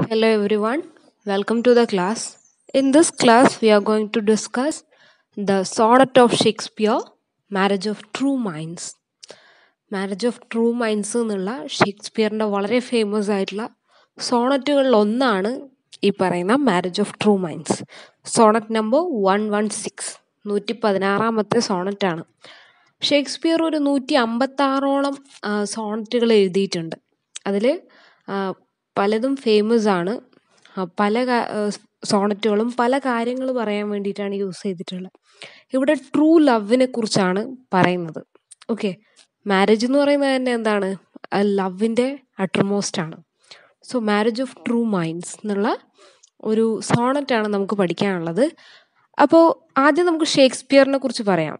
Hello everyone, welcome to the class. In this class, we are going to discuss the sonnet of Shakespeare, Marriage of True Minds. Marriage of true minds എന്നുള്ള ഷേക്സ്പിയറിന്റെ വളരെ famous ആയിട്ടുള്ള സോണറ്റുകളിൽ ഒന്നാണ് ഈ പറയുന്ന marriage of true minds sonnet number one one six നൂറ്റി പതിനാറാമത്തെ സോണറ്റാണ് ഷേക്സ്പിയർ ഒരു നൂറ്റി അമ്പത്താറോളം സോണറ്റുകൾ എഴുതിയിട്ടുണ്ട് അതിൽ പലതും ഫേമസ് ആണ്. പല സോണറ്റുകളും പല കാര്യങ്ങൾ പറയാൻ വേണ്ടിയിട്ടാണ് യൂസ് ചെയ്തിട്ടുള്ളത്. ഇവിടെ ട്രൂ ലവിനെ കുറിച്ചാണ് പറയുന്നത്. ഓക്കെ മാരേജ് എന്ന് പറയുന്നത് തന്നെ എന്താണ്? ലവിന്റെ അട്രമോസ്റ്റ് ആണ്. So marriage of true minds എന്നുള്ള ഒരു സോണറ്റാണ് നമുക്ക് പഠിക്കാനുള്ളത്. അപ്പോൾ ആദ്യം നമുക്ക് ഷേക്സ്പിയറിനെ കുറിച്ച് പറയാം.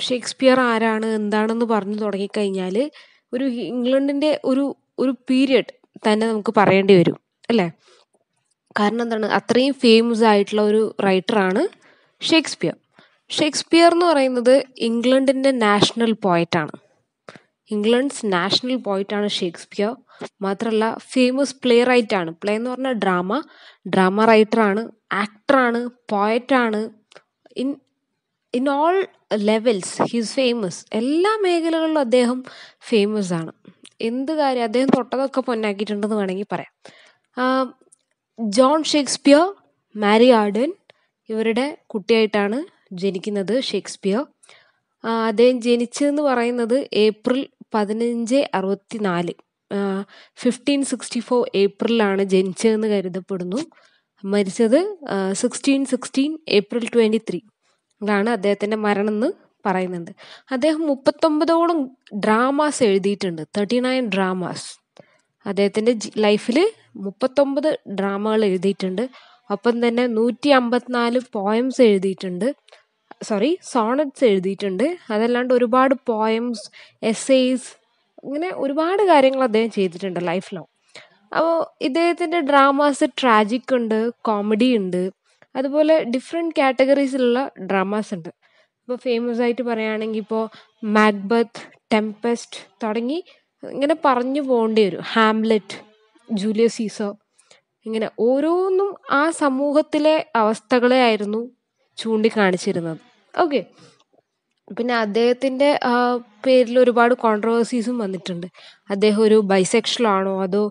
ഷേക്സ്പിയർ ആരാണ്? എന്താണെന്ന് പറഞ്ഞു തുടങ്ങിക്കഴിഞ്ഞാൽ ഒരു ഇംഗ്ലണ്ടിന്റെ ഒരു ഒരു പീരിയഡ് തന്നെ നമുക്ക് പറയേണ്ടി വരും അല്ലേ? കാരണം എന്താണ്? അത്രയും ഫേമസ് ആയിട്ടുള്ള ഒരു റൈറ്ററാണ് ഷേക്സ്പിയർ. ഷേക്സ്പിയർ എന്ന് പറയുന്നത് ഇംഗ്ലണ്ടിന്റെ നാഷണൽ പോയറ്റാണ് ഇംഗ്ലണ്ട്സ് നാഷണൽ പോയിട്ടാണ് ഷേക്സ്പിയർ. മാത്രമല്ല ഫേമസ് പ്ലേ റൈറ്റാണ് പ്ലേ എന്ന് പറഞ്ഞാൽ ഡ്രാമ ഡ്രാമ റൈറ്ററാണ് ആക്ടറാണ് പോയറ്റാണ് in in all levels he's famous എല്ലാ മേഖലകളിലും അദ്ദേഹം ഫേമസ് ആണ്. എന്ത് കാര്യം? അദ്ദേഹം തൊട്ടതൊക്കെ പൊന്നാക്കിയിട്ടുണ്ടെന്ന് വേണമെങ്കിൽ പറയാം. ജോൺ ഷേക്സ്പിയർ മാരി ആർഡൻ ഇവരുടെ കുട്ടിയായിട്ടാണ് ജനിക്കുന്നത് ഷേക്സ്പിയർ. അദ്ദേഹം ജനിച്ചതെന്ന് പറയുന്നത് ഏപ്രിൽ പതിനഞ്ച് അറുപത്തി നാല് ഫിഫ്റ്റീൻ സിക്സ്റ്റി ഫോർ ഏപ്രിലാണ് ജനിച്ചതെന്ന് കരുതപ്പെടുന്നു. മരിച്ചത് sixteen sixteen April twenty three ാണ് അദ്ദേഹത്തിന്റെ മരണം എന്ന് പറയുന്നുണ്ട് അദ്ദേഹം മുപ്പത്തൊമ്പതോളം ഡ്രാമാസ് എഴുതിയിട്ടുണ്ട്. തേർട്ടി നയൻ ഡ്രാമാസ് അദ്ദേഹത്തിന്റെ ലൈഫിൽ മുപ്പത്തൊമ്പത് ഡ്രാമകൾ എഴുതിയിട്ടുണ്ട്. ഒപ്പം തന്നെ നൂറ്റി അമ്പത്തിനാല് പോയംസ് എഴുതിയിട്ടുണ്ട്. സോറി സോണറ്റ്സ് എഴുതിയിട്ടുണ്ട്. അതല്ലാണ്ട് ഒരുപാട് പോയംസ് എസ്സേസ് ഇങ്ങനെ ഒരുപാട് കാര്യങ്ങൾ അദ്ദേഹം ചെയ്തിട്ടുണ്ട് ലൈഫ് ലോങ് അപ്പോൾ ഇദ്ദേഹത്തിന്റെ ഡ്രാമാസ് ട്രാജിക് ഉണ്ട് കോമഡി ഉണ്ട്. അതുപോലെ ഡിഫറെന്റ് കാറ്റഗറീസിലുള്ള ഡ്രാമാസ് ഉണ്ട്. ഇപ്പോൾ ഫേമസ് ആയിട്ട് പറയുകയാണെങ്കിൽ ഇപ്പോൾ മാക്ബത്ത് ടെമ്പസ്റ്റ് തുടങ്ങി ഇങ്ങനെ പറഞ്ഞു പോകേണ്ടി വരും. ഹാംലെറ്റ് ജൂലിയസ് സീസർ ഇങ്ങനെ ഓരോന്നും ആ സമൂഹത്തിലെ അവസ്ഥകളെ ആയിരുന്നു ചൂണ്ടിക്കാണിച്ചിരുന്നത്. ഓക്കെ പിന്നെ അദ്ദേഹത്തിന്റെ പേരിൽ ഒരുപാട് കോൺട്രവേഴ്സീസും വന്നിട്ടുണ്ട്. അദ്ദേഹം ഒരു ബൈസെക്ഷൽ ആണോ? അതോ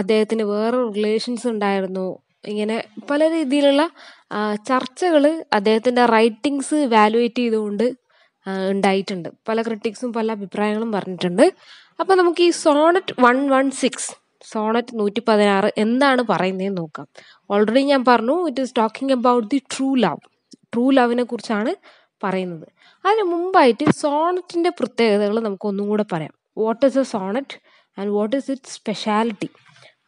അദ്ദേഹത്തിന് വേറെ റിലേഷൻസ് ഉണ്ടായിരുന്നോ? ഇങ്ങനെ പല രീതിയിലുള്ള ചർച്ചകൾ അദ്ദേഹത്തിന്റെ റൈറ്റിങ്സ് വാലുവേറ്റ് ചെയ്തുകൊണ്ട് ഉണ്ടായിട്ടുണ്ട്. പല ക്രിട്ടിക്സും പല അഭിപ്രായങ്ങളും പറഞ്ഞിട്ടുണ്ട്. അപ്പോൾ നമുക്ക് ഈ sonnet one one six sonnet നൂറ്റി പതിനാറ് എന്താണ് പറയുന്നതെന്ന് നോക്കാം. ഓൾറെഡി ഞാൻ പറഞ്ഞു it is talking about the true love true ലവിനെ കുറിച്ചാണ് പറയുന്നത്. അതിന് മുമ്പായിട്ട് സോണറ്റിന്റെ പ്രത്യേകതകൾ നമുക്ക് ഒന്നും കൂടെ പറയാം. What is a sonnet and what is it speciality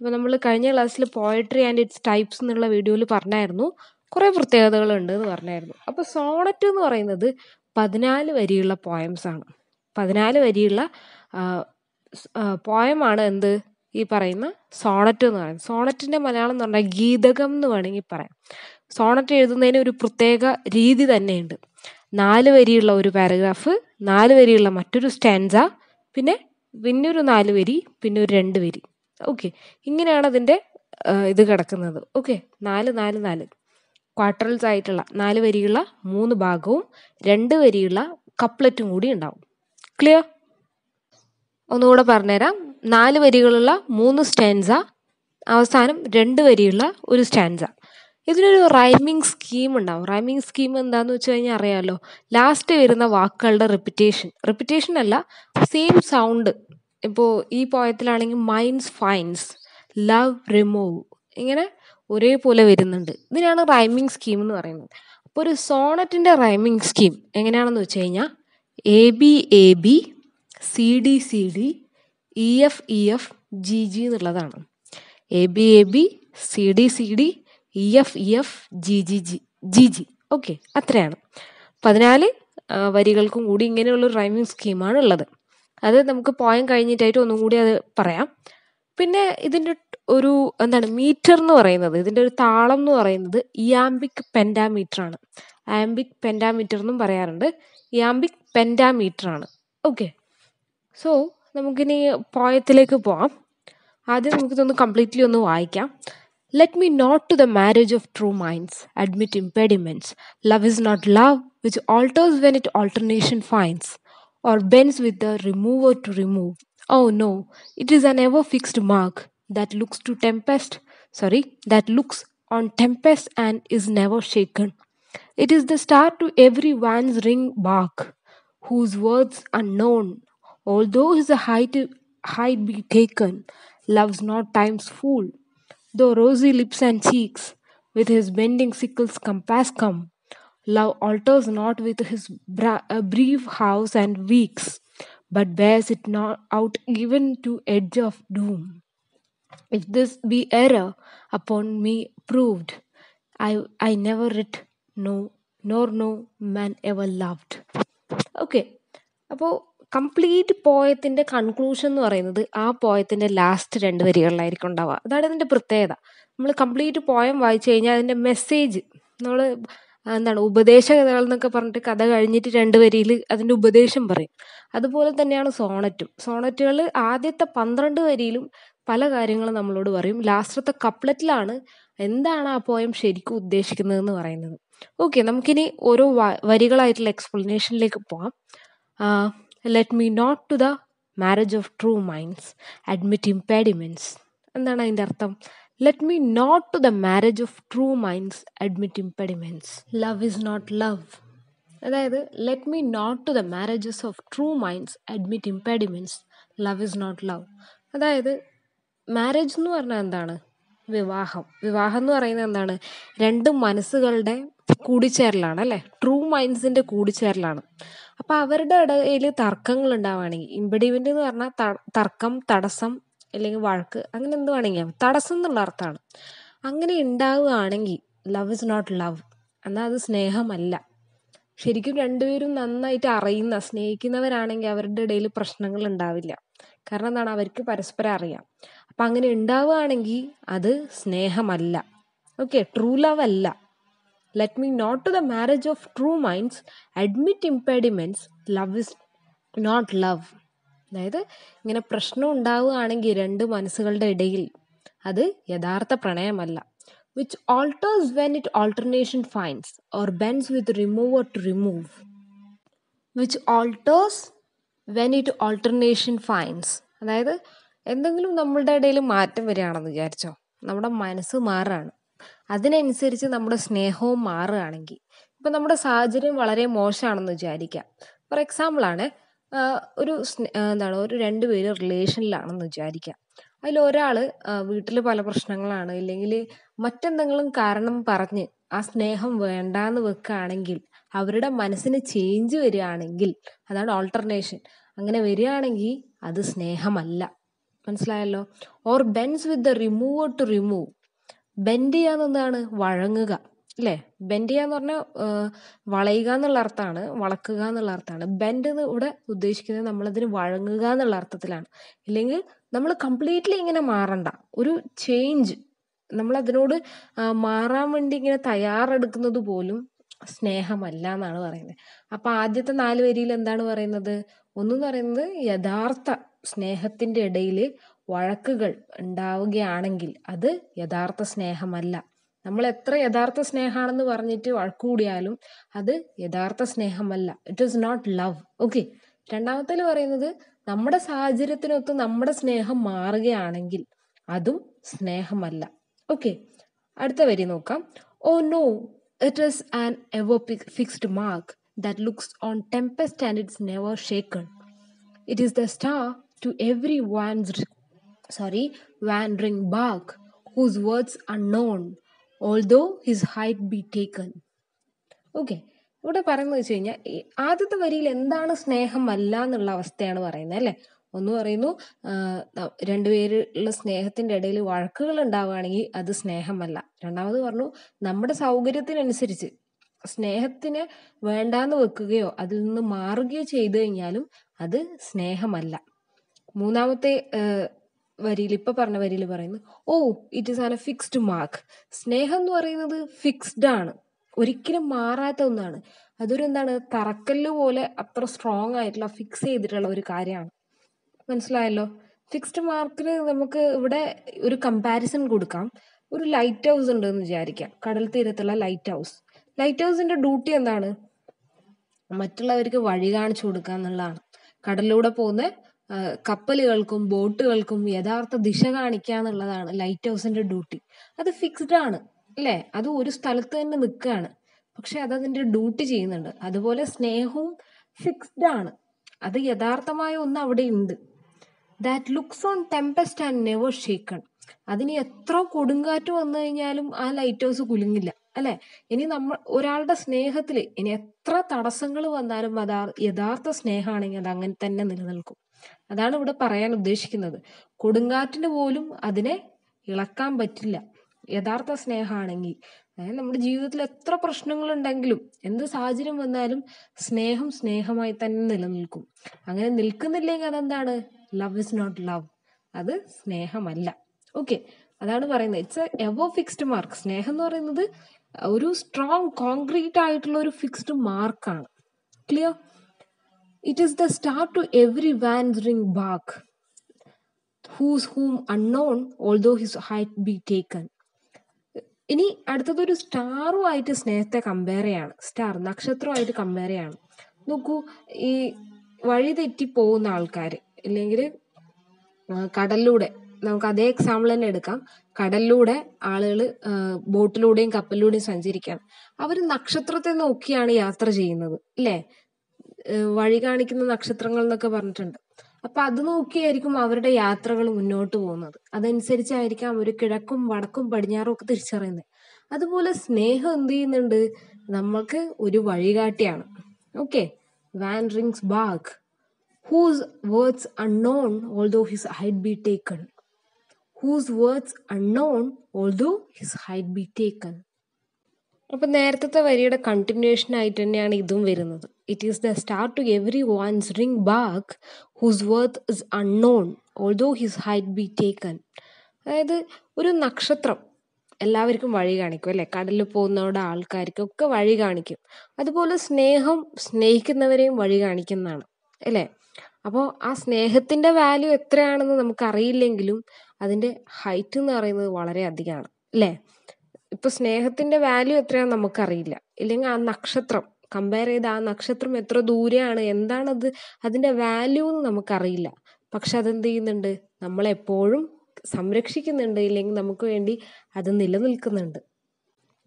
അപ്പോൾ നമ്മൾ കഴിഞ്ഞ ക്ലാസ്സിൽ പോയട്രി ആൻഡ് ഇറ്റ്സ് ടൈപ്സ് എന്നുള്ള വീഡിയോയിൽ പറഞ്ഞായിരുന്നു. കുറേ പ്രത്യേകതകളുണ്ട് എന്ന് പറഞ്ഞായിരുന്നു. അപ്പോൾ സോണറ്റ് എന്ന് പറയുന്നത് പതിനാല് വരിയുള്ള പോയംസ് ആണ്. പതിനാല് വരിയുള്ള പോയമാണ് എന്ത്? ഈ പറയുന്ന സോണറ്റ് എന്ന് പറയുന്നത്. സോണറ്റിന്റെ മലയാളം എന്ന് പറഞ്ഞാൽ ഗീതകം എന്ന് വേണമെങ്കിൽ പറയാം. സോണറ്റ് എഴുതുന്നതിന് ഒരു പ്രത്യേക രീതി തന്നെയുണ്ട്. നാല് വരിയുള്ള ഒരു പാരഗ്രാഫ് നാല് വരിയുള്ള മറ്റൊരു സ്റ്റാൻസ പിന്നെ പിന്നെ ഒരു നാല് വരി പിന്നെ ഒരു രണ്ട് വരി. ഓക്കെ ഇങ്ങനെയാണ് അതിന്റെ ഇത് കിടക്കുന്നത്. ഓക്കെ നാല് നാല് നാല്. ക്വാർട്ടറൽസ് ആയിട്ടുള്ള നാല് വരിയുള്ള മൂന്ന് ഭാഗവും രണ്ട് വരിയുള്ള കപ്ലറ്റും കൂടി ഉണ്ടാവും. ക്ലിയർ ഒന്നുകൂടെ പറഞ്ഞുതരാം. നാല് വരികളുള്ള മൂന്ന് സ്റ്റാൻസ അവസാനം രണ്ട് വരിയുള്ള ഒരു സ്റ്റാൻസ ഇതിനൊരു റൈമിംഗ് സ്കീം ഉണ്ടാവും. റൈമിംഗ് സ്കീം എന്താണെന്ന് വെച്ച് കഴിഞ്ഞാൽ അറിയാമല്ലോ ലാസ്റ്റ് വരുന്ന വാക്കുകളുടെ റിപ്പിറ്റേഷൻ റിപ്പിറ്റേഷൻ അല്ല സെയിം സൗണ്ട് ഇപ്പോൾ ഈ പോയത്തിലാണെങ്കിൽ മൈൻസ് ഫൈൻസ് ലവ് റിമൂവ് ഇങ്ങനെ ഒരേപോലെ വരുന്നുണ്ട്. ഇതിനാണ് റൈമിംഗ് സ്കീം എന്ന് പറയുന്നത്. അപ്പോൾ ഒരു സോണറ്റിന്റെ റൈമിംഗ് സ്കീം എങ്ങനെയാണെന്ന് വെച്ച് കഴിഞ്ഞാൽ A B A B C D C D E F E F G G എന്നുള്ളതാണ്. A B A B C D C D E F E F G G G G G okay അത്രയാണ്. പതിനാല് വരികൾക്കും കൂടി ഇങ്ങനെയുള്ളൊരു rhyming സ്കീമാണ് ഉള്ളത്. അത് നമുക്ക് poem കഴിഞ്ഞിട്ടായിട്ട് ഒന്നും കൂടി അത് പറയാം. പിന്നെ ഇതിന്റെ ഒരു എന്താണ് മീറ്റർ എന്ന് പറയുന്നത് ഇതിന്റെ ഒരു താളം എന്ന് പറയുന്നത് ഇയാംബിക് പെൻഡാമീറ്റർ ആണ്. ആംബിക് പെൻഡാമീറ്റർ എന്നും പറയാറുണ്ട്. ഇയാംബിക് പെൻഡാമീറ്റർ ആണ്. ഓക്കെ സോ നമുക്കിനി പോയത്തിലേക്ക് പോവാം. ആദ്യം നമുക്കിതൊന്ന് കംപ്ലീറ്റ്ലി ഒന്ന് വായിക്കാം. Let me not to the marriage of true minds admit impediments. Love is not love, which alters when it alternation finds, or bends with the remover to remove. Oh no, it is an ever fixed mark that looks to tempest, sorry, that looks on tempest and is never shaken. It is the star to every one's ring bark, whose words unknown, although his height height be taken, loves not time's fool, though rosy lips and cheeks with his bending sickles compass come. Love alters not with his bra- uh, brief house and weeks, but bears it not out even to edge of doom. If this be error upon me proved, I I never writ no nor no man ever loved. Okay അപ്പോൾ complete പോയത്തിന്റെ conclusion എന്ന് പറയുന്നത് ആ പോയത്തിന്റെ last രണ്ട് വരികളിലായിരിക്കും ഉണ്ടാവുക അതാണ് ഇതിന്റെ പ്രത്യേകത നമ്മൾ കംപ്ലീറ്റ് പോയം വായിച്ചു കഴിഞ്ഞാൽ അതിന്റെ മെസ്സേജ് നമ്മൾ എന്താണ് ഉപദേശ കഥകൾ എന്നൊക്കെ പറഞ്ഞിട്ട് കഥ കഴിഞ്ഞിട്ട് രണ്ട് വരിയിൽ അതിന്റെ ഉപദേശം പറയും. അതുപോലെ തന്നെയാണ് സോണറ്റും. സോണറ്റുകൾ ആദ്യത്തെ പന്ത്രണ്ട് വരിയിലും പല കാര്യങ്ങളും നമ്മളോട് പറയും. ലാസ്റ്റത്തെ കപ്ലറ്റിലാണ് എന്താണ് ആ പോയം ശരിക്കും ഉദ്ദേശിക്കുന്നതെന്ന് പറയുന്നത്. ഓക്കെ നമുക്കിനി ഓരോ വരികളായിട്ടുള്ള എക്സ്പ്ലനേഷനിലേക്ക് പോവാം. Let me not to the marriage of true minds admit impediments എന്താണ് അതിന്റെ അർത്ഥം? Let me not to the marriage of true minds admit impediments. Love is not love. അതായത് let me not to the marriages of true minds admit impediments love is not love അതായത് marriage എന്ന് പറഞ്ഞാൽ എന്താണ്? വിവാഹം. വിവാഹം എന്ന് പറയുന്നത് എന്താണ്? രണ്ട് മനസ്സുകളുടെ കൂടിച്ചേരലാണ് അല്ലേ? ട്രൂ മൈൻഡ്സിന്റെ കൂടിച്ചേരലാണ്. അപ്പോൾ അവരുടെ ഇടയിൽ തർക്കങ്ങൾ ഉണ്ടാവുകയാണെങ്കിൽ ഇമ്പഡിമെന്റ് എന്ന് പറഞ്ഞാൽ തർക്കം തടസ്സം അല്ലെങ്കിൽ വഴക്ക് അങ്ങനെ എന്ത് വേണമെങ്കിൽ ആവാം. തടസ്സം എന്നുള്ള അർത്ഥമാണ്. അങ്ങനെ ഉണ്ടാവുകയാണെങ്കിൽ ലവ് ഇസ് നോട്ട് ലവ് എന്നാൽ അത് സ്നേഹമല്ല. ശരിക്കും രണ്ടുപേരും നന്നായിട്ട് അറിയുന്ന സ്നേഹിക്കുന്നവരാണെങ്കിൽ അവരുടെ ഇടയിൽ പ്രശ്നങ്ങൾ ഉണ്ടാവില്ല. കാരണം എന്താണ്? അവർക്ക് പരസ്പരം അറിയാം. അപ്പം അങ്ങനെ ഉണ്ടാവുകയാണെങ്കിൽ അത് സ്നേഹമല്ല. ഓക്കെ ട്രൂ ലവ് അല്ല. Let me not to the marriage of true minds admit impediments love is not love അതായത് ഇങ്ങനെ പ്രശ്നം ഉണ്ടാവുകയാണെങ്കിൽ രണ്ട് മനസ്സുകളുടെ ഇടയിൽ അത് യഥാർത്ഥ പ്രണയമല്ല which alters when it alteration finds or bends with remover to remove which alters when it alteration finds അതായത് എന്തെങ്കിലും നമ്മളുടെ ഇടയിൽ മാറ്റം വരികയാണെന്ന് വിചാരിച്ചോ? നമ്മുടെ മനസ്സ് മാറുകയാണ്. അതിനനുസരിച്ച് നമ്മുടെ സ്നേഹവും മാറുകയാണെങ്കിൽ. ഇപ്പം നമ്മുടെ സാഹചര്യം വളരെ മോശമാണെന്ന് വിചാരിക്കാം. ഫോർ എക്സാമ്പിളാണ് ഒരു എന്താണ് ഒരു രണ്ട് പേര് റിലേഷനിലാണെന്ന് വിചാരിക്കാം. അതിൽ ഒരാൾ വീട്ടിൽ പല പ്രശ്നങ്ങളാണ്. ഇല്ലെങ്കിൽ മറ്റെന്തെങ്കിലും കാരണം പറഞ്ഞ് ആ സ്നേഹം വേണ്ടാന്ന് വെക്കുകയാണെങ്കിൽ അവരുടെ മനസ്സിന് ചേഞ്ച് വരികയാണെങ്കിൽ അതാണ് ഓൾട്ടർനേഷൻ അങ്ങനെ വരികയാണെങ്കിൽ അത് സ്നേഹമല്ല. മനസ്സിലായല്ലോ? Or bends with the remove to remove bend ചെയ്യാന്ന് എന്താണ്? വഴങ്ങുക. അല്ലേ ബെൻഡ് ചെയ്യാന്ന് പറഞ്ഞാൽ വളയുക എന്നുള്ള അർത്ഥമാണ് വളക്കുക എന്നുള്ള അർത്ഥമാണ് ബെൻഡ് എന്ന് ഇവിടെ ഉദ്ദേശിക്കുന്നത് നമ്മളതിന് വഴങ്ങുക എന്നുള്ള അർത്ഥത്തിലാണ്. ഇല്ലെങ്കിൽ നമ്മൾ കംപ്ലീറ്റ്ലി ഇങ്ങനെ മാറണ്ട. ഒരു ചേഞ്ച്. നമ്മളതിനോട് അതിനോട് മാറാൻ വേണ്ടി ഇങ്ങനെ തയ്യാറെടുക്കുന്നത് പോലും സ്നേഹമല്ല എന്നാണ് പറയുന്നത്. അപ്പൊ ആദ്യത്തെ നാല് വരിയിൽ എന്താണ് പറയുന്നത്? ഒന്നെന്ന് പറയുന്നത് യഥാർത്ഥ സ്നേഹത്തിന്റെ ഇടയിൽ വഴക്കുകൾ ഉണ്ടാവുകയാണെങ്കിൽ അത് യഥാർത്ഥ സ്നേഹമല്ല. നമ്മൾ എത്ര യഥാർത്ഥ സ്നേഹമാണെന്ന് പറഞ്ഞിട്ട് വഴക്കുകൂടിയാലും അത് യഥാർത്ഥ സ്നേഹമല്ല. It is not love okay രണ്ടാമത്തേൽ പറയുന്നത് നമ്മുടെ സാഹചര്യത്തിനൊത്ത് നമ്മുടെ സ്നേഹം മാറുകയാണെങ്കിൽ അതും സ്നേഹമല്ല. ഓക്കെ അടുത്ത വരി നോക്കാം. O no it is an ever fixed mark that looks on tempest and it's never shaken it is the star to to every sorry sorry bark whose words un unknown, although his height be taken okay ഇവിടെ പറയുന്നത് വെച്ച് കഴിഞ്ഞാൽ ആദ്യത്തെ വരിയിൽ എന്താണ് സ്നേഹമല്ല എന്നുള്ള അവസ്ഥയാണ് പറയുന്നത് അല്ലേ? ഒന്ന് പറയുന്നു രണ്ടുപേരുള്ള സ്നേഹത്തിന്റെ ഇടയിൽ വഴക്കുകൾ ഉണ്ടാവുകയാണെങ്കിൽ അത് സ്നേഹമല്ല. രണ്ടാമത് പറഞ്ഞു നമ്മുടെ സൗകര്യത്തിനനുസരിച്ച് സ്നേഹത്തിന് വേണ്ടാന്ന് വെക്കുകയോ അതിൽ നിന്ന് മാറുകയോ ചെയ്തു കഴിഞ്ഞാലും അത് സ്നേഹമല്ല. മൂന്നാമത്തെ വരിയിൽ ഇപ്പൊ പറഞ്ഞ വരിയിൽ പറയുന്നു O it is an a fixed mark സ്നേഹം എന്ന് പറയുന്നത് ഫിക്സ്ഡ് ആണ്. ഒരിക്കലും മാറാത്ത ഒന്നാണ്. അതൊരു എന്താണ് തറക്കല്ല് പോലെ അത്ര സ്ട്രോങ് ആയിട്ടുള്ള ഫിക്സ് ചെയ്തിട്ടുള്ള ഒരു കാര്യമാണ്. മനസ്സിലായല്ലോ? ഫിക്സ്ഡ് മാർക്കിന് നമുക്ക് ഇവിടെ ഒരു കമ്പാരിസൺ കൊടുക്കാം. ഒരു ലൈറ്റ് ഹൗസ് ഉണ്ടെന്ന് വിചാരിക്കാം. കടൽ തീരത്തുള്ള ലൈറ്റ് ഹൗസ് ലൈറ്റ് ഹൗസിന്റെ ഡ്യൂട്ടി എന്താണ്? മറ്റുള്ളവർക്ക് വഴി കാണിച്ചു കൊടുക്കുക എന്നുള്ളതാണ്. കടലിലൂടെ പോകുന്ന കപ്പലുകൾക്കും ബോട്ടുകൾക്കും യഥാർത്ഥ ദിശ കാണിക്കുക എന്നുള്ളതാണ് ലൈറ്റ് ഹൗസിന്റെ ഡ്യൂട്ടി അത് ഫിക്സ്ഡ് ആണ് അല്ലേ? അത് ഒരു സ്ഥലത്ത് തന്നെ നിൽക്കുകയാണ്. പക്ഷെ അത് അതിന്റെ ഡ്യൂട്ടി ചെയ്യുന്നുണ്ട്. അതുപോലെ സ്നേഹവും ഫിക്സ്ഡ് ആണ്. അത് യഥാർത്ഥമായ ഒന്ന് അവിടെ ഉണ്ട്. That looks on tempest and never shaken അതിന് എത്ര കൊടുങ്കാറ്റ് വന്നു കഴിഞ്ഞാലും ആ ലൈറ്റ് ഹൗസ് കുലുങ്ങില്ല അല്ലെ? ഇനി നമ്മൾ ഒരാളുടെ സ്നേഹത്തിൽ ഇനി എത്ര തടസ്സങ്ങൾ വന്നാലും അത് യഥാർത്ഥ സ്നേഹമാണെങ്കിൽ അത് അങ്ങനെ തന്നെ നിലനിൽക്കും. അതാണ് ഇവിടെ പറയാൻ ഉദ്ദേശിക്കുന്നത്. കൊടുങ്കാറ്റിന് പോലും അതിനെ ഇളക്കാൻ പറ്റില്ല. യഥാർത്ഥ സ്നേഹമാണെങ്കിൽ. അതായത് നമ്മുടെ ജീവിതത്തിൽ എത്ര പ്രശ്നങ്ങളുണ്ടെങ്കിലും എന്ത് സാഹചര്യം വന്നാലും സ്നേഹം സ്നേഹമായി തന്നെ നിലനിൽക്കും. അങ്ങനെ നിൽക്കുന്നില്ലെങ്കിൽ അതെന്താണ്? ലവ് ഇസ് നോട്ട് ലവ് അത് സ്നേഹമല്ല. ഓക്കെ അതാണ് പറയുന്നത്. ഇറ്റ്സ് എവോ ഫിക്സ്ഡ് മാർക്ക് സ്നേഹം എന്ന് പറയുന്നത് ഒരു സ്ട്രോങ് കോൺക്രീറ്റ് ആയിട്ടുള്ള ഒരു ഫിക്സ്ഡ് മാർക്കാണ് clear it is the star to every wandering bark whose whom unknown although his height be taken ഇനി അടുത്തതൊരു സ്റ്റാറുമായിട്ട് സ്നേഹത്തെ കമ്പയർ ചെയ്യാണ്. സ്റ്റാർ നക്ഷത്രമായിട്ട് കമ്പയർ ചെയ്യാണ്. നോക്കൂ ഈ വഴി തെറ്റി പോകുന്ന ആൾക്കാർ ഇല്ലെങ്കിൽ കടലിലൂടെ നമുക്ക് അതേ എക്സാമ്പിൾ തന്നെ എടുക്കാം. കടലിലൂടെ ആളുകൾ ബോട്ടിലൂടെയും കപ്പലിലൂടെയും സഞ്ചരിക്കാം അവർ നക്ഷത്രത്തെ നോക്കിയാണ് യാത്ര ചെയ്യുന്നത് അല്ലേ? വഴി കാണിക്കുന്ന നക്ഷത്രങ്ങൾ എന്നൊക്കെ പറഞ്ഞിട്ടുണ്ട്. അപ്പൊ അത് നോക്കിയായിരിക്കും അവരുടെ യാത്രകൾ മുന്നോട്ട് പോകുന്നത്. അതനുസരിച്ചായിരിക്കാം അവർ കിഴക്കും വടക്കും പടിഞ്ഞാറും ഒക്കെ തിരിച്ചറിയുന്നത്. അതുപോലെ സ്നേഹം എന്ത് ചെയ്യുന്നുണ്ട്? നമ്മൾക്ക് ഒരു വഴികാട്ടിയാണ്. Okay wandering bark whose words unknown although his height be taken whose words unknown although his height be taken അപ്പൊ നേരത്തെ വരിയുടെ കണ്ടിന്യൂഷൻ ആയിട്ട് തന്നെയാണ് ഇതും വരുന്നത്. It is the star to everyone's ring bark whose worth is unknown although his height be taken. അതായത് ഒരു നക്ഷത്രം എല്ലാവർക്കും വഴി കാണിക്കും അല്ലെ? കടലിൽ പോകുന്നവരുടെ ആൾക്കാർക്കൊക്കെ വഴി കാണിക്കും. അതുപോലെ സ്നേഹം സ്നേഹിക്കുന്നവരെയും വഴി കാണിക്കുന്നതാണ് അല്ലേ? അപ്പോൾ ആ സ്നേഹത്തിന്റെ വാല്യൂ എത്രയാണെന്ന് നമുക്കറിയില്ലെങ്കിലും അതിന്റെ ഹൈറ്റ് എന്ന് പറയുന്നത് വളരെ അധികമാണ് അല്ലേ? ഇപ്പൊ സ്നേഹത്തിന്റെ വാല്യൂ എത്രയാണെന്ന് നമുക്കറിയില്ല. ഇല്ലെങ്കിൽ ആ നക്ഷത്രം കമ്പയർ ചെയ്ത് ആ നക്ഷത്രം എത്ര ദൂരെയാണ് എന്താണത് അതിന്റെ വാല്യൂ എന്ന് നമുക്കറിയില്ല. പക്ഷെ അതെന്ത് ചെയ്യുന്നുണ്ട്? നമ്മളെപ്പോഴും സംരക്ഷിക്കുന്നുണ്ട് ഇല്ലെങ്കിൽ നമുക്ക് വേണ്ടി അത് നിലനിൽക്കുന്നുണ്ട്.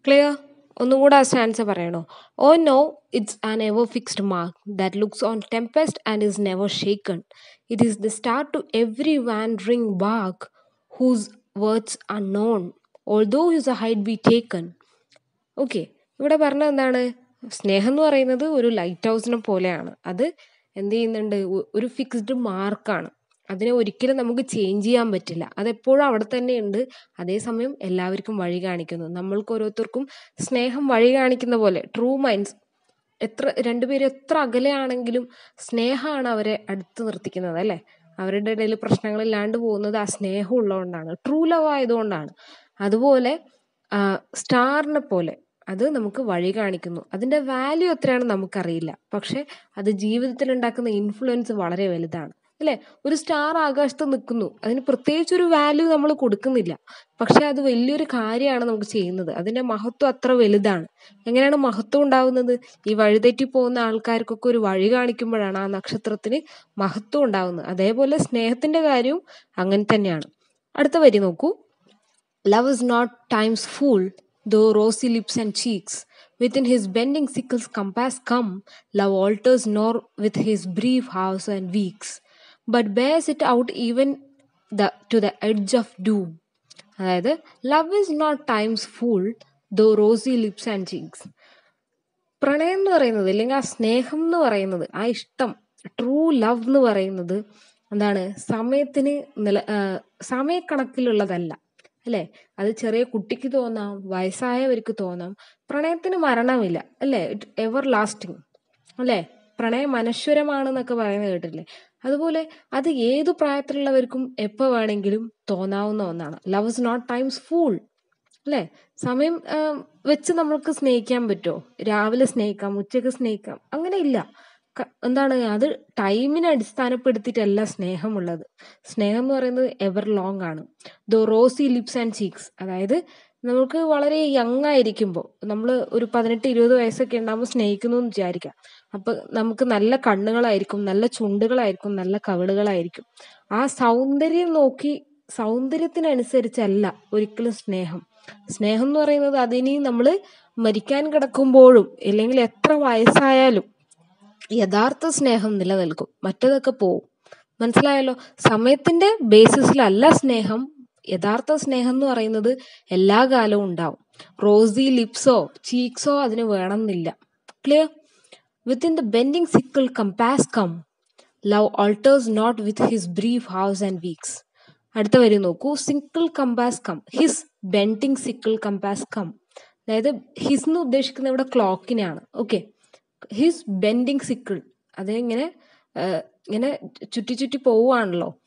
ക്ലിയർ ഒന്നും കൂടെ ആ സ്റ്റാൻസ് പറയണോ? O no it's an ever fixed mark that looks on tempest and is never shaken it is the start to every wandering bark whose words unknown although his a height be taken okay ഇവിടെ പറഞ്ഞത് എന്താണ്? സ്നേഹം എന്ന് പറയുന്നത് ഒരു light ഹൗസിനെ പോലെയാണ്. അത് എന്ത് ചെയ്യുന്നുണ്ട്? ഒരു ഫിക്സ്ഡ് മാർക്കാണ് അതിനെ ഒരിക്കലും നമുക്ക് ചേഞ്ച് ചെയ്യാൻ പറ്റില്ല. അതെപ്പോഴും അവിടെ തന്നെ ഉണ്ട് അതേസമയം എല്ലാവർക്കും വഴി കാണിക്കുന്നു. നമ്മൾക്ക് ഓരോരുത്തർക്കും സ്നേഹം വഴി കാണിക്കുന്ന പോലെ ട്രൂ മൈൻഡ്സ് എത്ര രണ്ടുപേരും എത്ര അകലെയാണെങ്കിലും സ്നേഹമാണ് അവരെ അടുത്ത് നിർത്തിക്കുന്നത് അല്ലേ? അവരുടെ ഇടയിൽ പ്രശ്നങ്ങളില്ലാണ്ട് പോകുന്നത് ആ സ്നേഹം ഉള്ളതുകൊണ്ടാണ്. ട്രൂ ലവ് ആയതുകൊണ്ടാണ്. അതുപോലെ സ്റ്റാറിനെ പോലെ അത് നമുക്ക് വഴി കാണിക്കുന്നു. അതിന്റെ വാല്യൂ എത്രയാണെന്ന് നമുക്കറിയില്ല. പക്ഷേ അത് ജീവിതത്തിൽ ഉണ്ടാക്കുന്ന ഇൻഫ്ലുവൻസ് വളരെ വലുതാണ്. അല്ലേ? ഒരു സ്റ്റാർ ആകാശത്ത് നിൽക്കുന്നു. അതിന് പ്രത്യേകിച്ച് ഒരു വാല്യൂ നമ്മൾ കൊടുക്കുന്നില്ല. പക്ഷെ അത് വലിയൊരു കാര്യമാണ് നമുക്ക് ചെയ്യുന്നത്. അതിന്റെ മഹത്വം അത്ര വലുതാണ്. എങ്ങനെയാണ് മഹത്വം ഉണ്ടാവുന്നത്? ഈ വഴിതെറ്റി പോകുന്ന ആൾക്കാർക്കൊക്കെ ഒരു വഴി കാണിക്കുമ്പോഴാണ് ആ നക്ഷത്രത്തിന് മഹത്വം ഉണ്ടാവുന്നത്. അതേപോലെ സ്നേഹത്തിന്റെ കാര്യവും അങ്ങനെ തന്നെയാണ്. അടുത്ത വരി നോക്കൂ. Love is not time's fool, though rosy lips and cheeks. Within his bending sickle's compass come, love alters nor with his brief hours and weeks, but bears it out even the to the edge of doom. അതായത് love is not time's fool though rosy lips and cheeks പ്രണയം എന്ന് പറയുന്നത് അല്ലെങ്കിൽ ആ സ്നേഹം എന്ന് പറയുന്നത് ആ ഇഷ്ടം ട്രൂ ലവ് എന്ന് പറയുന്നത് എന്താണ് സമയത്തിന് നില സമയക്കണക്കിലുള്ളതല്ല അല്ലെ? അത് ചെറിയ കുട്ടിക്ക് തോന്നാം വയസ്സായവർക്ക് തോന്നാം. പ്രണയത്തിന് മരണമില്ല അല്ലെ? ഇറ്റ് എവർ ലാസ്റ്റിങ് അല്ലെ? പ്രണയം അനശ്വരമാണെന്നൊക്കെ പറയുന്നത് കേട്ടില്ലേ അതുപോലെ അത് ഏതു പ്രായത്തിലുള്ളവർക്കും എപ്പോൾ വേണമെങ്കിലും തോന്നാവുന്ന ഒന്നാണ്. Love is not time's fool അല്ലേ? സമയം വെച്ച് നമ്മൾക്ക് സ്നേഹിക്കാൻ പറ്റുമോ രാവിലെ സ്നേഹിക്കാം ഉച്ചയ്ക്ക് സ്നേഹിക്കാം അങ്ങനെ ഇല്ല. എന്താണ് അത് ടൈമിനെ അടിസ്ഥാനപ്പെടുത്തിയിട്ടല്ല സ്നേഹമുള്ളത്. സ്നേഹം എന്ന് പറയുന്നത് എവർ ലോങ് ആണ്. Though rosy lips and cheeks അതായത് നമുക്ക് വളരെ യങ് ആയിരിക്കുമ്പോൾ നമ്മൾ ഒരു പതിനെട്ട് ഇരുപത് വയസ്സൊക്കെ ഉണ്ടാകുമ്പോൾ സ്നേഹിക്കുന്നു എന്ന് വിചാരിക്കാം. അപ്പൊ നമുക്ക് നല്ല കണ്ണുകളായിരിക്കും നല്ല ചുണ്ടുകളായിരിക്കും നല്ല കവിളുകളായിരിക്കും. ആ സൗന്ദര്യം നോക്കി സൗന്ദര്യത്തിനനുസരിച്ചല്ല ഒരിക്കലും സ്നേഹം. സ്നേഹം എന്ന് പറയുന്നത് അതിനി നമ്മൾ മരിക്കാൻ കിടക്കുമ്പോഴും അല്ലെങ്കിൽ എത്ര വയസ്സായാലും യഥാർത്ഥ സ്നേഹം നിലനിൽക്കും. മറ്റതൊക്കെ പോവും. മനസ്സിലായല്ലോ? സമയത്തിന്റെ ബേസിസിലല്ല സ്നേഹം. യഥാർത്ഥ സ്നേഹം എന്ന് പറയുന്നത് എല്ലാ കാലവും ഉണ്ടാവും. റോസി ലിപ്സോ ചീക്സോ അതിന് വേണമെന്നില്ല. Clear within the bending sickle compass come love alters not with his brief hours and weeks അടുത്ത വരി നോക്കൂ. Sickle compass come his bending sickle compass come അതായത് ഹിസ് എന്ന് ഉദ്ദേശിക്കുന്നത് ഇവിടെ ക്ലോക്കിനെയാണ് ഓക്കെ ഹിസ് ബെൻഡിങ് സിക്കിൾ അത് ഇങ്ങനെ ഇങ്ങനെ ചുറ്റി ചുറ്റി പോവുകയാണല്ലോ.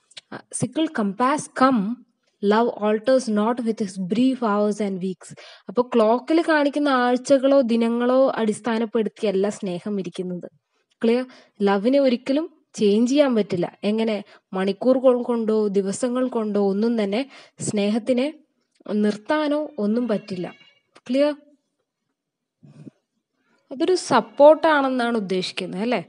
Sickle compass come love alters not with his brief hours and weeks അപ്പോൾ ക്ലോക്കിൽ കാണിക്കുന്ന ആഴ്ചകളോ ദിനങ്ങളോ അടിസ്ഥാനപ്പെടുത്തിയല്ല സ്നേഹം ഇരിക്കുന്നത്. ക്ലിയർ ലവിനെ ഒരിക്കലും ചേഞ്ച് ചെയ്യാൻ പറ്റില്ല. എങ്ങനെ? മണിക്കൂർ കൊണ്ടോ ദിവസങ്ങൾ കൊണ്ടോ ഒന്നും തന്നെ സ്നേഹത്തിനെ നിർത്താനോ ഒന്നും പറ്റില്ല. ക്ലിയർ അതൊരു സപ്പോർട്ടാണെന്നാണ് ഉദ്ദേശിക്കുന്നത് അല്ലേ?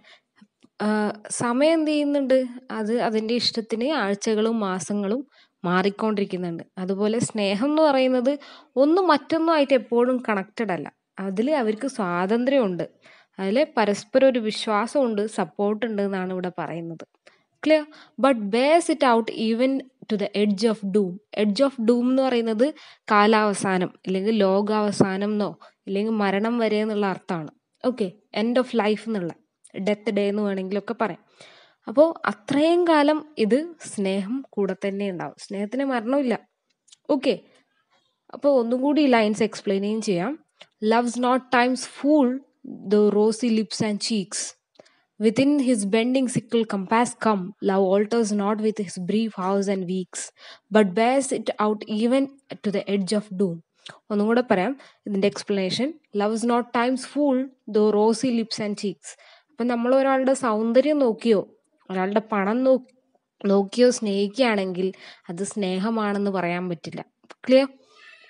സമയം എന്ത് ചെയ്യുന്നുണ്ട്? അത് അതിന്റെ ഇഷ്ടത്തിന് ആഴ്ചകളും മാസങ്ങളും മാറിക്കൊണ്ടിരിക്കുന്നുണ്ട്. അതുപോലെ സ്നേഹം എന്ന് പറയുന്നത് ഒന്ന് മറ്റൊന്നുമായിട്ട് എപ്പോഴും കണക്റ്റഡ് അല്ല. അതിൽ അവർക്ക് സ്വാതന്ത്ര്യമുണ്ട്. അതിൽ പരസ്പരം ഒരു വിശ്വാസമുണ്ട് സപ്പോർട്ട് ഉണ്ട് എന്നാണ് ഇവിടെ പറയുന്നത്. Clear but bears it out even to the edge of doom edge of doom എന്ന് പറയുന്നത് കാലാവസാനം അല്ലെങ്കിൽ ലോകാവസാനം എന്നോ അല്ലെങ്കിൽ മരണം വരെ എന്നുള്ള അർത്ഥമാണ്. ഓക്കെ എൻഡ് ഓഫ് ലൈഫ് എന്നുള്ള ഡെത്ത് ഡേ എന്ന് വേണമെങ്കിലൊക്കെ പറയാം. അപ്പോൾ അത്രയും കാലം ഇത് സ്നേഹം കൂടെ തന്നെ ഉണ്ടാവും. സ്നേഹത്തിന് മരണമില്ല ഓക്കെ അപ്പോൾ ഒന്നും കൂടി ഈ ലൈൻസ് എക്സ്പ്ലെയിൻ ചെയ്യാം love's not time's fool the rosy lips and cheeks within his bending sickle compass come love alters not with his brief hours and weeks but bears it out even to the edge of doom. ഒന്നും കൂടെ പറയാം. ഇതിന്റെ explanation love is not time's fool though rosy lips and cheeks അപ്പം നമ്മൾ ഒരാളുടെ സൗന്ദര്യം നോക്കിയോ ഒരാളുടെ പണം നോക്കിയോ സ്നേഹിക്കുകയാണെങ്കിൽ അത് സ്നേഹമാണെന്ന് പറയാൻ പറ്റില്ല. ക്ലിയർ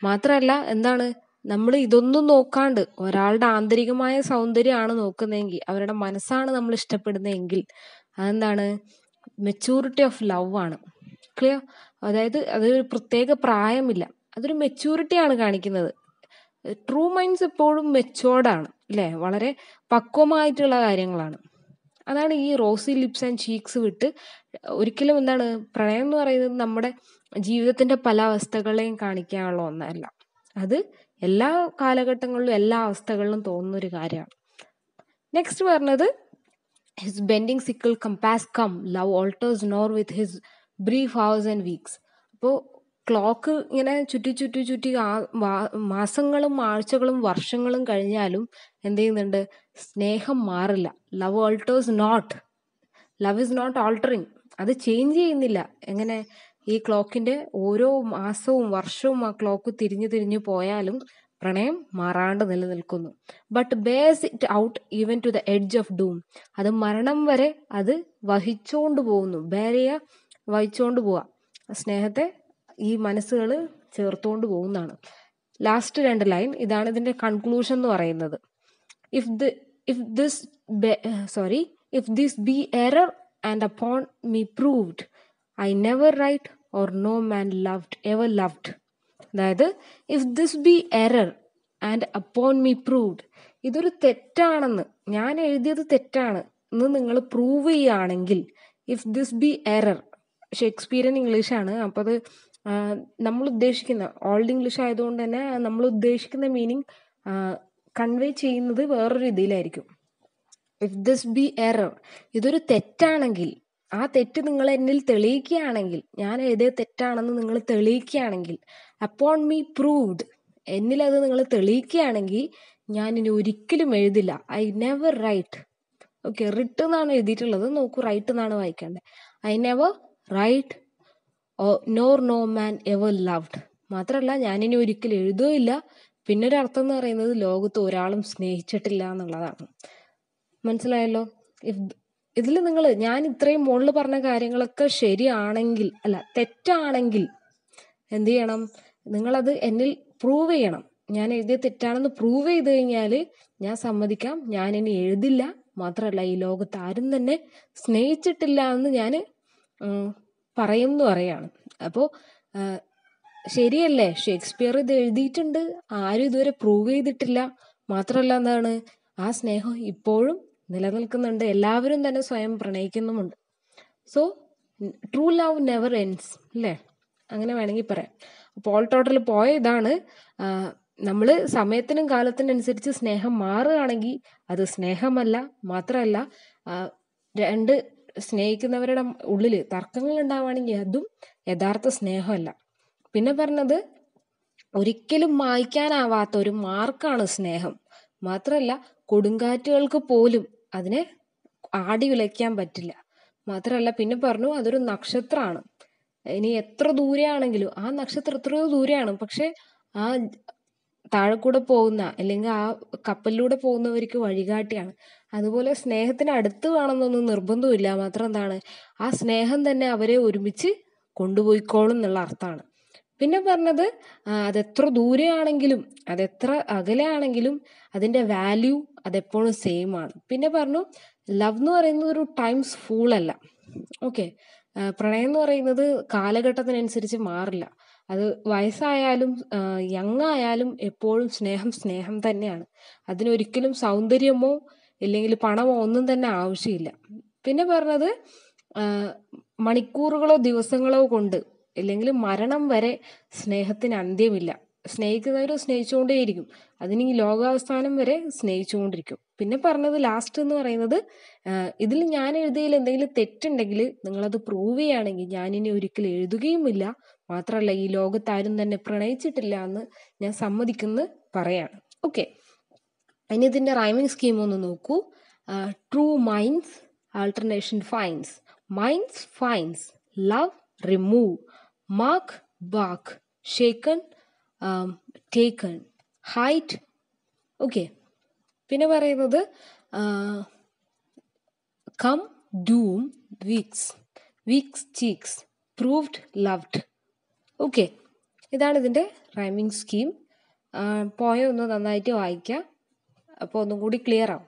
മാത്രമല്ല എന്താണ്? നമ്മൾ ഇതൊന്നും നോക്കാണ്ട് ഒരാളുടെ ആന്തരികമായ സൗന്ദര്യമാണ് നോക്കുന്നതെങ്കിൽ അവരുടെ മനസ്സാണ് നമ്മൾ ഇഷ്ടപ്പെടുന്നതെങ്കിൽ അതെന്താണ്? മെച്ചൂരിറ്റി ഓഫ് ലവ് ആണ്. ക്ലിയർ അതായത് അതൊരു പ്രത്യേക പ്രായമില്ല. അതൊരു മെച്ചൂരിറ്റിയാണ് കാണിക്കുന്നത്. ട്രൂ മൈൻഡ്സ് എപ്പോഴും മെച്ചോർഡാണ് അല്ലേ വളരെ പക്വമായിട്ടുള്ള കാര്യങ്ങളാണ്. അതാണ് ഈ റോസി ലിപ്സ് ആൻഡ് ചീക്സ് വിട്ട് ഒരിക്കലും എന്താണ് പ്രണയം എന്ന് പറയുന്നത് നമ്മുടെ ജീവിതത്തിന്റെ പല അവസ്ഥകളെയും കാണിക്കാനുള്ള ഒന്നല്ല. അത് എല്ലാ കാലഘട്ടങ്ങളിലും എല്ലാ അവസ്ഥകളിലും തോന്നുന്ന ഒരു കാര്യമാണ്. നെക്സ്റ്റ് പറഞ്ഞത് his bending sickle compass come love alters nor with his brief hours and weeks അപ്പോൾ ക്ലോക്ക് ഇങ്ങനെ ചുറ്റി ചുറ്റി ചുറ്റി മാസങ്ങളും ആഴ്ചകളും വർഷങ്ങളും കഴിഞ്ഞാലും എന്ത് ചെയ്യുന്നുണ്ട്? സ്നേഹം മാറില്ല. Love alters not love is not altering അത് ചേഞ്ച് ചെയ്യുന്നില്ല. എങ്ങനെ? ഈ ക്ലോക്കിന്റെ ഓരോ മാസവും വർഷവും ആ ക്ലോക്ക് തിരിഞ്ഞു തിരിഞ്ഞു പോയാലും പ്രണയം മാറാണ്ട് നിലനിൽക്കുന്നു. But bears it out even to the edge of doom അത് മരണം വരെ അത് വഹിച്ചോണ്ട് പോകുന്നു. ബേറിയ വഹിച്ചോണ്ട് പോവാ. സ്നേഹത്തെ ഈ മനസ്സുകൾ ചേർത്തുകൊണ്ട് പോകുന്നതാണ്. ലാസ്റ്റ് രണ്ട് ലൈൻ ഇതാണ് ഇതിന്റെ കൺക്ലൂഷൻ എന്ന് പറയുന്നത്. If the if this sorry if this be error and upon me proved I never write or no man loved ever loved അതായത് if this be error and upon me proved ഇതൊരു തെറ്റാണെന്ന് ഞാൻ എഴുതിയത് തെറ്റാണ് എന്ന് നിങ്ങൾ പ്രൂവ് ചെയ്യുകയാണെങ്കിൽ if this be error Shakespeare in ഇംഗ്ലീഷാണ് അപ്പോൾ അത് നമ്മൾ ഉദ്ദേശിക്കുന്ന ഓൾഡ് ഇംഗ്ലീഷ് ആയതുകൊണ്ട് തന്നെ നമ്മൾ ഉദ്ദേശിക്കുന്ന മീനിങ് കൺവേ ചെയ്യുന്നത് വേറൊരു രീതിയിലായിരിക്കും. ഇഫ് ദിസ് ബി എറർ ഇതൊരു തെറ്റാണെങ്കിൽ ആ തെറ്റ് നിങ്ങൾ എന്നിൽ തെളിയിക്കുകയാണെങ്കിൽ ഞാൻ എഴുതിയ തെറ്റാണെന്ന് നിങ്ങൾ തെളിയിക്കുകയാണെങ്കിൽ അപ്പോൺ മീ പ്രൂവ്ഡ് എന്നിൽ അത് നിങ്ങൾ തെളിയിക്കുകയാണെങ്കിൽ ഞാൻ ഇനി ഒരിക്കലും എഴുതില്ല. I never write okay writ എന്നാണ് എഴുതിയിട്ടുള്ളത്. നോക്കൂ റൈറ്റ് എന്നാണ് വായിക്കേണ്ടത്. I never write nor no man ever loved മാത്രമല്ല ഞാനിനി ഒരിക്കലും എഴുതുകയില്ല. പിന്നെ ഒരു അർത്ഥം എന്ന് പറയുന്നത് ലോകത്ത് ഒരാളും സ്നേഹിച്ചിട്ടില്ല എന്നുള്ളതാണ്. മനസ്സിലായല്ലോ? ഇതിൽ നിങ്ങൾ ഞാൻ ഇത്രയും മുകളിൽ പറഞ്ഞ കാര്യങ്ങളൊക്കെ ശരിയാണെങ്കിൽ അല്ല തെറ്റാണെങ്കിൽ എന്ത് ചെയ്യണം? നിങ്ങളത് എന്നിൽ പ്രൂവ് ചെയ്യണം. ഞാൻ എഴുതിയ തെറ്റാണെന്ന് പ്രൂവ് ചെയ്ത് കഴിഞ്ഞാൽ ഞാൻ സമ്മതിക്കാം. ഞാൻ ഇനി എഴുതില്ല. മാത്രമല്ല ഈ ലോകത്ത് ആരും തന്നെ സ്നേഹിച്ചിട്ടില്ല എന്ന് ഞാൻ പറയും അറിയാണ്. അപ്പോൾ ശരിയല്ലേ? ഷേക്സ്പിയർ ഇത് എഴുതിയിട്ടുണ്ട്. ആരും ഇതുവരെ പ്രൂവ് ചെയ്തിട്ടില്ല. മാത്രമല്ല എന്താണ്? ആ സ്നേഹം ഇപ്പോഴും നിലനിൽക്കുന്നുണ്ട്. എല്ലാവരും തന്നെ സ്വയം പ്രണയിക്കുന്നുമുണ്ട്. So true love never ends അല്ലേ അങ്ങനെ വേണമെങ്കിൽ പറയാം. പോൾ ടോട്ടൽ പോയ ഇതാണ്. നമ്മൾ സമയത്തിനും കാലത്തിനനുസരിച്ച് സ്നേഹം മാറുകയാണെങ്കിൽ അത് സ്നേഹമല്ല മാത്രമല്ല രണ്ട് സ്നേഹിക്കുന്നവരുടെ ഉള്ളിൽ തർക്കങ്ങൾ ഉണ്ടാവുകയാണെങ്കിൽ അതും യഥാർത്ഥ സ്നേഹമല്ല. പിന്നെ പറഞ്ഞത് ഒരിക്കലും മായ്ക്കാനാവാത്ത ഒരു മാർക്കാണ് സ്നേഹം. മാത്രമല്ല കൊടുങ്കാറ്റുകൾക്ക് പോലും അതിനെ ആടി ഉലയ്ക്കാൻ പറ്റില്ല. മാത്രമല്ല പിന്നെ പറഞ്ഞു അതൊരു നക്ഷത്രമാണ്. ഇനി എത്ര ദൂരെയാണെങ്കിലും ആ നക്ഷത്രം എത്രയോ ദൂരെയാണ്. പക്ഷെ ആ താഴെ കൂടെ പോകുന്ന അല്ലെങ്കിൽ ആ കപ്പലിലൂടെ പോകുന്നവർക്ക് വഴികാട്ടിയാണ്. അതുപോലെ സ്നേഹത്തിന് അടുത്ത് വേണമെന്നൊന്നും നിർബന്ധമില്ല മാത്രം എന്താണ്? ആ സ്നേഹം തന്നെ അവരെ ഒരുമിച്ച് കൊണ്ടുപോയിക്കോളും എന്നുള്ള അർത്ഥമാണ്. പിന്നെ പറഞ്ഞത് അതെത്ര ദൂരെയാണെങ്കിലും അതെത്ര അകലെയാണെങ്കിലും അതിന്റെ വാല്യൂ അതെപ്പോഴും സെയിം ആണ്. പിന്നെ പറഞ്ഞു ലവ് എന്ന് പറയുന്നത് ഒരു ടൈംസ് ഫൂൾ അല്ല. ഓക്കെ പ്രണയം എന്ന് പറയുന്നത് കാലഘട്ടത്തിനനുസരിച്ച് മാറില്ല. അത് വയസ്സായാലും യങ് ആയാലും എപ്പോഴും സ്നേഹം സ്നേഹം തന്നെയാണ്. അതിനൊരിക്കലും സൗന്ദര്യമോ ഇല്ലെങ്കിൽ പണമോ ഒന്നും തന്നെ ആവശ്യമില്ല. പിന്നെ പറഞ്ഞത് മണിക്കൂറുകളോ ദിവസങ്ങളോ കൊണ്ട് ഇല്ലെങ്കിൽ മരണം വരെ സ്നേഹത്തിന് അന്ത്യമില്ല. സ്നേഹിക്കുന്നവർ സ്നേഹിച്ചുകൊണ്ടേയിരിക്കും. അതിന് ഈ ലോകാവസാനം വരെ സ്നേഹിച്ചുകൊണ്ടിരിക്കും. പിന്നെ പറഞ്ഞത് ലാസ്റ്റ് എന്ന് പറയുന്നത് ഇതിൽ ഞാൻ എഴുതിയതിൽ എന്തെങ്കിലും തെറ്റുണ്ടെങ്കിൽ നിങ്ങളത് പ്രൂവ് ചെയ്യുകയാണെങ്കിൽ ഞാനിനി ഒരിക്കലും എഴുതുകയുമില്ല. മാത്രമല്ല ഈ ലോകത്ത് ആരും തന്നെ പ്രണയിച്ചിട്ടില്ല എന്ന് ഞാൻ സമ്മതിക്കുന്നു പറയാണ്. ഓക്കെ ഇനി ഇതിന്റെ റൈമിംഗ് സ്കീം ഒന്ന് നോക്കൂ. True minds alternation finds minds finds love remove mark bark shaken taken height okay പിന്നെ പറയുന്നത് come doom weeks weeks cheeks proved loved okay ഇതാണ് ഇതിന്റെ റൈമിംഗ് സ്കീം പോയ ഒന്ന് നന്നായിട്ട് വായിക്കുക അപ്പോൾ ഒന്നും കൂടി ക്ലിയർ ആവും.